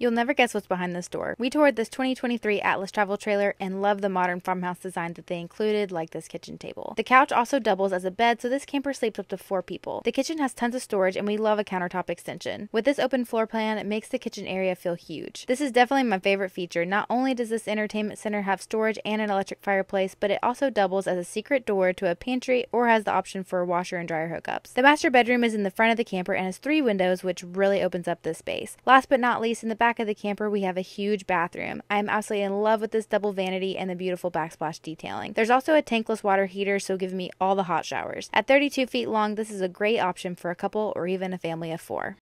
You'll never guess what's behind this door. We toured this 2023 Atlas travel trailer and love the modern farmhouse design that they included, like this kitchen table. The couch also doubles as a bed, so this camper sleeps up to four people. The kitchen has tons of storage, and we love a countertop extension. With this open floor plan, it makes the kitchen area feel huge. This is definitely my favorite feature. Not only does this entertainment center have storage and an electric fireplace, but it also doubles as a secret door to a pantry or has the option for a washer and dryer hookups. The master bedroom is in the front of the camper and has three windows, which really opens up this space. Last but not least, in the back back of the camper, we have a huge bathroom. I am absolutely in love with this double vanity and the beautiful backsplash detailing. There's also a tankless water heater, so give me all the hot showers. At 32 feet long, this is a great option for a couple or even a family of four.